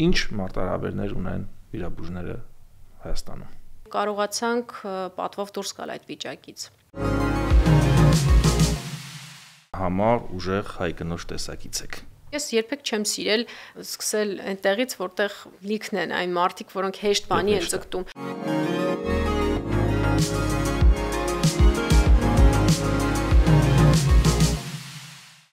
ինչ մարտահրավերներ ունեն վիրաբույժները Հայաստանում։ Կարողացանք պատվով դուրս գալ այդ վիճակից համառ ուժեղ հայ կնոջ տեսակից եք։ Ես երբեք չեմ սիրել սկսել այնտեղից, որտեղ լիքն են այն մարդիկ, որոնք հեշտ բանի են ձգտում։